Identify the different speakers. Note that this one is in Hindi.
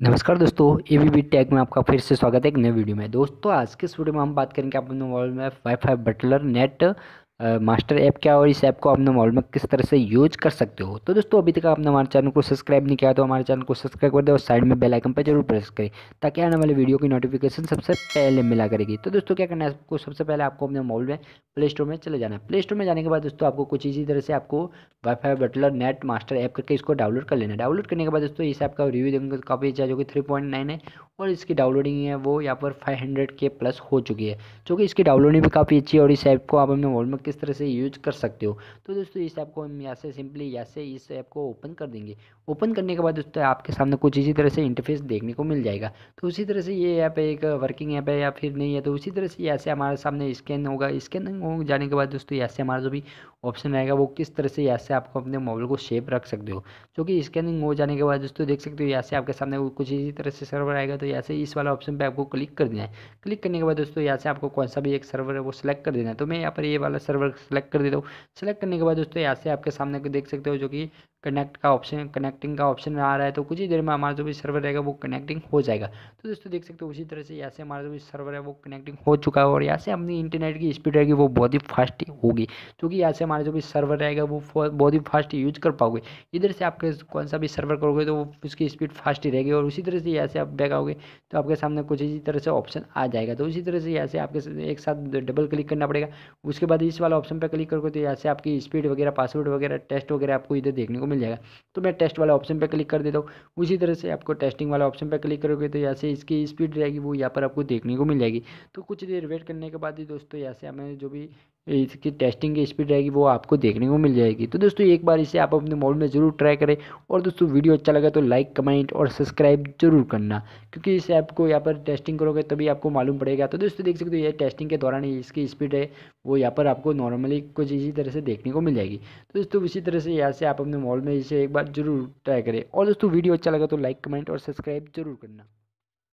Speaker 1: नमस्कार दोस्तों ए बी टैग में आपका फिर से स्वागत है एक नए वीडियो में। दोस्तों, आज के इस वीडियो में हम बात करेंगे अपने मोबाइल में WiFi Butler Net Master app क्या और इस ऐप को अपने मोबाइल में किस तरह से यूज़ कर सकते हो? तो दोस्तों, अभी तक आपने हमारे चैनल को सब्सक्राइब नहीं किया तो हमारे चैनल को सब्सक्राइब कर दे और साइड में बेल आइकन पर ज़रूर प्रेस करें, ताकि आने वाले वीडियो की नोटिफिकेशन सबसे पहले मिला करेगी। तो दोस्तों, क्या करना है? आपको सबसे पहले आपको अपने मोबाइल में प्ले स्टोर में चले जाना है। प्ले स्टोर में जाने के बाद दोस्तों आपको कुछ इसी तरह से आपको WiFi Butler Net Master app करके इसको डाउनलोड कर लेना है। डाउनलोड करने के बाद दोस्तों इस ऐप का रिव्यू देंगे तो काफ़ी अच्छा जो कि थ्री पॉइंट नाइन है और इसकी डाउनलोडिंग है वो यहाँ पर फाइव हंड्रेड के प्लस हो चुकी है, जो कि इसकी डाउनलोडिंग भी काफ़ी अच्छी है और इस ऐप को आप अपने मोबाइल में किस तरह से यूज़ कर सकते हो। तो दोस्तों इस ऐप को हम यहाँ से सिंपली यहाँ से इस ऐप को ओपन कर देंगे। ओपन करने के बाद दोस्तों आपके सामने कुछ इसी तरह से इंटरफेस देखने को मिल जाएगा। तो उसी तरह से ये ऐप एक वर्किंग ऐप है या फिर नहीं है तो उसी तरह से यहाँ से हमारे सामने स्कैन होगा। स्कैन हो जाने के बाद दोस्तों यहाँ से हमारा जो भी ऑप्शन रहेगा वो किस तरह से यहाँ से आपको अपने मोबाइल को शेप रख सकते हो। जो कि स्कैनिंग हो जाने के बाद दोस्तों देख सकते हो यहाँ से आपके सामने कुछ इसी तरह से सर्वर आएगा तो यहाँ से इस वाला ऑप्शन पे आपको क्लिक कर देना है। क्लिक करने के बाद दोस्तों यहाँ से आपको कौन सा भी एक सर्वर है वो सिलेक्ट कर देना है। तो मैं यहाँ पर ये वाला सर्वर सेलेक्ट कर देता हूँ। सेलेक्ट करने के बाद दोस्तों यहाँ से आपके सामने देख सकते हो जो कि कनेक्ट का ऑप्शन कनेक्टिंग का ऑप्शन आ रहा है। तो कुछ ही देर में हमारा जो भी सर्वर रहेगा वो कनेक्टिंग हो जाएगा। तो दोस्तों देख सकते हो उसी तरह से यहाँ से हमारा जो भी सर्वर है वो कनेक्टिंग हो चुका है और यहाँ से अपनी इंटरनेट की स्पीड रहेगी वो बहुत ही फास्ट होगी। क्योंकि यहाँ से हमारा जो भी सर्वर रहेगा, वो बहुत ही फास्ट यूज़ कर पाओगे। इधर से आपके कौन सा भी सर्वर करोगे तो उसकी स्पीड फास्ट ही रहेगी और उसी तरह से यहाँ से आप बैक आओगे तो आपके सामने कुछ इसी तरह से ऑप्शन आ जाएगा। तो उसी तरह से यहाँ से आपके एक साथ डबल क्लिक करना पड़ेगा। उसके बाद इस वाला ऑप्शन पर क्लिक करोगे तो यहाँ से आपकी स्पीड वगैरह पासवर्ड वगैरह टेस्ट वगैरह आपको इधर देखने को मिल जाएगा। तो मैं टेस्ट वाला ऑप्शन पर क्लिक कर देता हूँ। उसी तरह से आपको टेस्टिंग वाला ऑप्शन पर क्लिक करोगे तो यहाँ से इसकी स्पीड रहेगी, वो यहाँ पर आपको देखने को मिल जाएगी। तो कुछ देर वेट करने के बाद ही दोस्तों यहाँ से हमें जो भी इसकी टेस्टिंग की स्पीड रहेगी, वो आपको देखने को मिल जाएगी। तो दोस्तों, एक बार इसे आप अपने मोबाइल में ज़रूर ट्राई करें और दोस्तों वीडियो अच्छा लगा तो लाइक कमेंट और सब्सक्राइब ज़रूर करना, क्योंकि इस ऐप को यहाँ पर टेस्टिंग करोगे तभी आपको मालूम पड़ेगा। तो दोस्तों, देख सकते हो ये टेस्टिंग के दौरान इसकी स्पीड है, वो यहाँ पर आपको नॉर्मली कुछ इसी तरह से देखने को मिल जाएगी। तो दोस्तों इसी तरह से यहाँ से आप अपने मोबाइल में इसे एक बार ज़रूर ट्राई करें और दोस्तों वीडियो अच्छा लगा तो लाइक कमेंट और सब्सक्राइब ज़रूर करना।